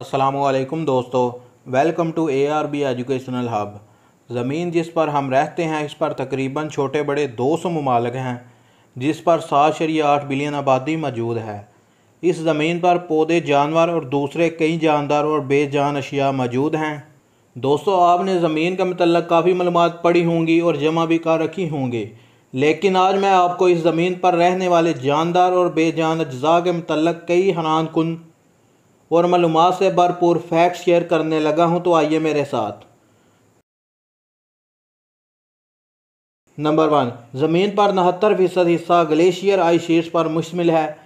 असलकुम दोस्तों, welcome to A R B educational hub. ज़मीन जिस पर हम रहते हैं, इस पर तकरीबन छोटे बड़े दो सौ ममालक हैं, जिस पर सात शरिया आठ बिलियन आबादी मौजूद है। इस ज़मीन पर पौधे, जानवर और दूसरे कई जानदार और बेजान अशिया मौजूद हैं। दोस्तों, आपने ज़मीन के मतलब काफ़ी मालूम पढ़ी होंगी और जमा भी कर रखी होंगी, लेकिन आज मैं आपको इस ज़मीन पर रहने वाले जानदार और बेजान अज्जा के मतलब कई हरान कन और मालूम से भरपूर फैक्ट शेयर करने लगा हूँ तो आइए मेरे साथ। नंबर वन ज़मीन पर नहत्तर फ़ीसद हिस्सा ग्लेशियर आइस शीट्स पर मुश्तमिल है।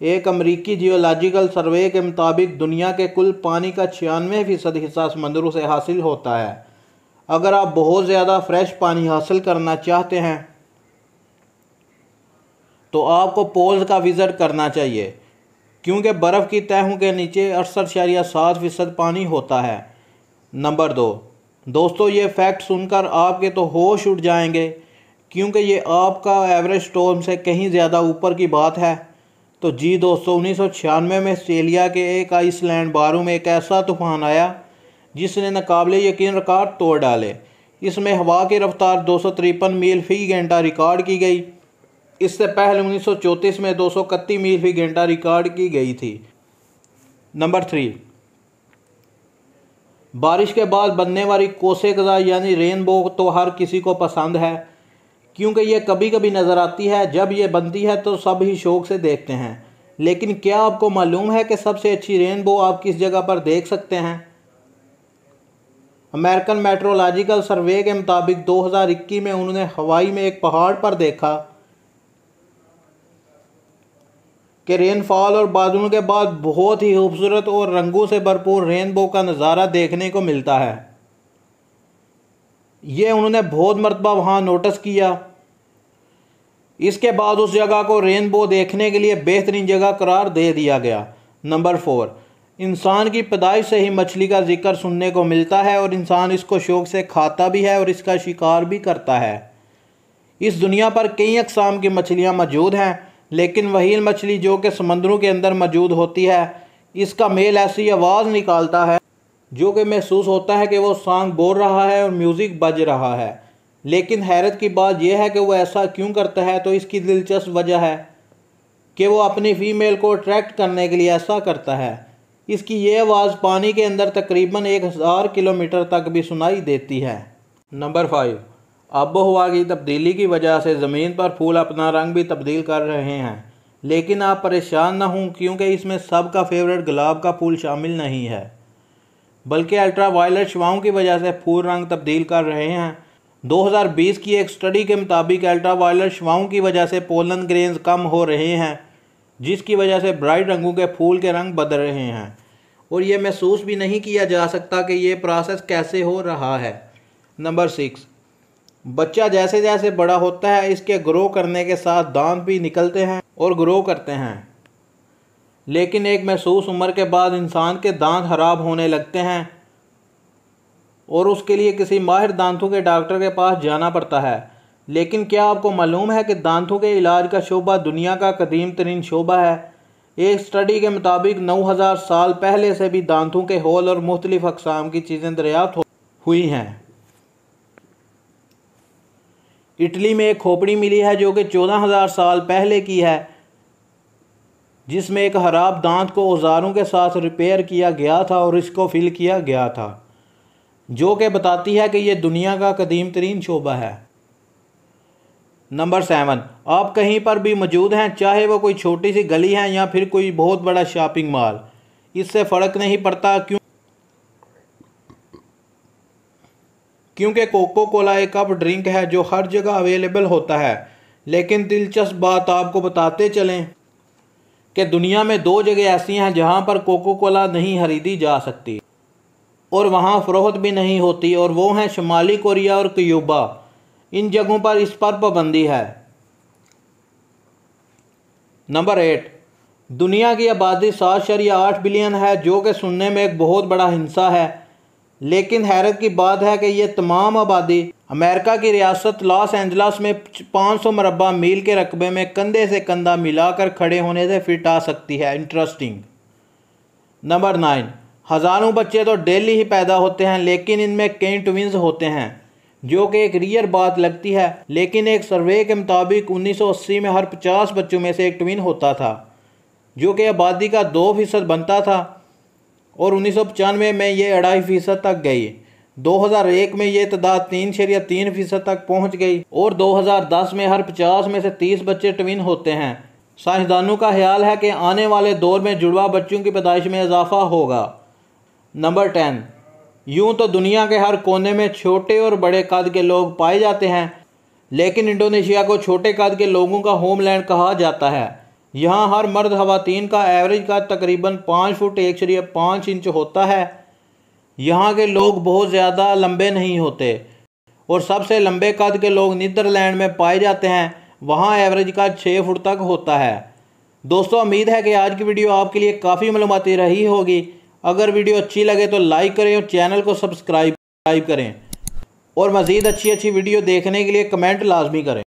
एक अमरीकी जियोलॉजिकल सर्वे के मुताबिक दुनिया के कुल पानी का छियानवे फ़ीसद हिस्सा समंदरों से हासिल होता है। अगर आप बहुत ज़्यादा फ्रेश पानी हासिल करना चाहते हैं तो आपको पोल्स का विज़िट करना चाहिए। क्योंकि बर्फ़ की तहों के नीचे अड़सठ शारिया सात फ़ीसद पानी होता है। नंबर दो, दोस्तों, ये फैक्ट सुनकर आपके तो होश उठ जाएँगे, क्योंकि ये आपका एवरेज स्टोम से कहीं ज़्यादा ऊपर की बात है। तो जी दोस्तों, उन्नीस सौ छियानवे में ऑस्ट्रेलिया के एक आइसलैंड बारू में एक ऐसा तूफ़ान आया, जिसने नाकबले यकीन रिकॉर्ड तोड़ डाले। इसमें हवा की रफ्तार दो सौ तिरपन मील फ़ी घंटा रिकॉर्ड की गई। इससे पहले उन्नीस में दो सौ मील फ़ी घंटा रिकॉर्ड की गई थी। नंबर थ्री, बारिश के बाद बनने वाली कोसे कज़ा यानी रेनबो तो हर किसी को पसंद है, क्योंकि ये कभी कभी नज़र आती है। जब ये बनती है तो सब ही शौक से देखते हैं। लेकिन क्या आपको मालूम है कि सबसे अच्छी रेनबो आप किस जगह पर देख सकते हैं? अमेरिकन मेट्रोलॉजिकल सर्वे के मुताबिक 2021 में उन्होंने हवाई में एक पहाड़ पर देखा। कि रेनफॉल और बादलों के बाद बहुत ही खूबसूरत और रंगों से भरपूर रेनबो का नज़ारा देखने को मिलता है। ये उन्होंने बहुत मरतबा वहाँ नोटिस किया। इसके बाद उस जगह को रेनबो देखने के लिए बेहतरीन जगह करार दे दिया गया। नंबर फोर इंसान की पैदाइश से ही मछली का ज़िक्र सुनने को मिलता है और इंसान इसको शौक से खाता भी है और इसका शिकार भी करता है। इस दुनिया पर कई अकसाम की मछलियाँ मौजूद हैं। लेकिन वही मछली जो कि समंदरों के अंदर मौजूद होती है, इसका मेल ऐसी आवाज़ निकालता है, जो कि महसूस होता है कि वो सॉन्ग बोल रहा है और म्यूज़िक बज रहा है। लेकिन हैरत की बात यह है कि वो ऐसा क्यों करता है तो इसकी दिलचस्प वजह है कि वो अपनी फ़ीमेल को अट्रैक्ट करने के लिए ऐसा करता है। इसकी ये आवाज़ पानी के अंदर तकरीबन एक हज़ार किलोमीटर तक भी सुनाई देती है। नंबर फाइव आबो हवा की तब्दीली की वजह से ज़मीन पर फूल अपना रंग भी तब्दील कर रहे हैं। लेकिन आप परेशान ना हों, क्योंकि इसमें सबका फेवरेट गुलाब का फूल शामिल नहीं है। बल्कि अल्ट्रा वायलट शवाओं की वजह से फूल रंग तब्दील कर रहे हैं। 2020 की एक स्टडी के मुताबिक अल्ट्रा वायलेट शवाओं की वजह से पोलन ग्रेन्स कम हो रहे हैं, जिसकी वजह से ब्राइट रंगों के फूल के रंग बदल रहे हैं। और ये महसूस भी नहीं किया जा सकता कि ये प्रोसेस कैसे हो रहा है। नंबर सिक्स बच्चा जैसे जैसे बड़ा होता है, इसके ग्रो करने के साथ दांत भी निकलते हैं और ग्रो करते हैं। लेकिन एक महसूस उम्र के बाद इंसान के दांत खराब होने लगते हैं और उसके लिए किसी माहिर दांतों के डॉक्टर के पास जाना पड़ता है। लेकिन क्या आपको मालूम है कि दांतों के इलाज का शोबा दुनिया का कदीम तरीन शोबा है? एक स्टडी के मुताबिक 9000 साल पहले से भी दांतों के होल और मुख्तलिफ़ अकसाम की चीज़ें दरियाफ्त हुई हैं। इटली में एक खोपड़ी मिली है जो कि चौदह हज़ार साल पहले की है, जिसमें एक खराब दांत को औजारों के साथ रिपेयर किया गया था और इसको फिल किया गया था, जो कि बताती है कि यह दुनिया का कदीम तरीन शोबा है। नंबर सेवन आप कहीं पर भी मौजूद हैं, चाहे वो कोई छोटी सी गली है या फिर कोई बहुत बड़ा शॉपिंग मॉल इससे फ़र्क नहीं पड़ता क्यों क्योंकि कोको कोला एक कप ड्रिंक है जो हर जगह अवेलेबल होता है। लेकिन दिलचस्प बात आपको बताते चलें कि दुनिया में दो जगह ऐसी हैं जहाँ पर कोको कोला नहीं खरीदी जा सकती और वहाँ फरोहत भी नहीं होती और वो हैं शुमाली कोरिया और क्यूबा इन जगहों पर इस पर पाबंदी है। नंबर एट दुनिया की आबादी सात शरिया आठ बिलियन है, जो कि सुनने में एक बहुत बड़ा हिंसा है। लेकिन हैरत की बात है कि ये तमाम आबादी अमेरिका की रियासत लॉस एंजलस में 500 मरबा मील के रकबे में कंधे से कंधा मिलाकर खड़े होने से फिट आ सकती है। इंटरेस्टिंग। Number nine. हज़ारों बच्चे तो डेली ही पैदा होते हैं, लेकिन इनमें कई ट्विंस होते हैं, जो कि एक रियर बात लगती है। लेकिन एक सर्वे के मुताबिक 1980 में हर 50 बच्चों में से एक ट्विन होता था, जो कि आबादी का दो फ़ीसद बनता था। और उन्नीस सौ पचानवे में ये अढ़ाई फ़ीसद तक गई। 2001 में ये तादाद तीन शरिया तीन फ़ीसद तक पहुँच गई और 2010 में हर 50 में से 30 बच्चे ट्विन होते हैं। साइंसदानों का ख्याल है कि आने वाले दौर में जुड़वा बच्चों की पैदाइश में इजाफा होगा। नंबर टेन, यूँ तो दुनिया के हर कोने में छोटे और बड़े कद के लोग पाए जाते हैं, लेकिन इंडोनेशिया को छोटे कद के लोगों का होमलैंड कहा जाता है। यहाँ हर मर्द खवातीन का एवरेज का तकरीबन पाँच फुट एक शरीय पाँच इंच होता है। यहाँ के लोग बहुत ज़्यादा लंबे नहीं होते और सबसे लंबे कद के लोग नीदरलैंड में पाए जाते हैं। वहाँ एवरेज का छः फुट तक होता है। दोस्तों, उम्मीद है कि आज की वीडियो आपके लिए काफ़ी मालूमती रही होगी। अगर वीडियो अच्छी लगे तो लाइक करें और चैनल को सब्सक्राइब करें। और मज़ीद अच्छी अच्छी वीडियो देखने के लिए कमेंट लाजमी करें।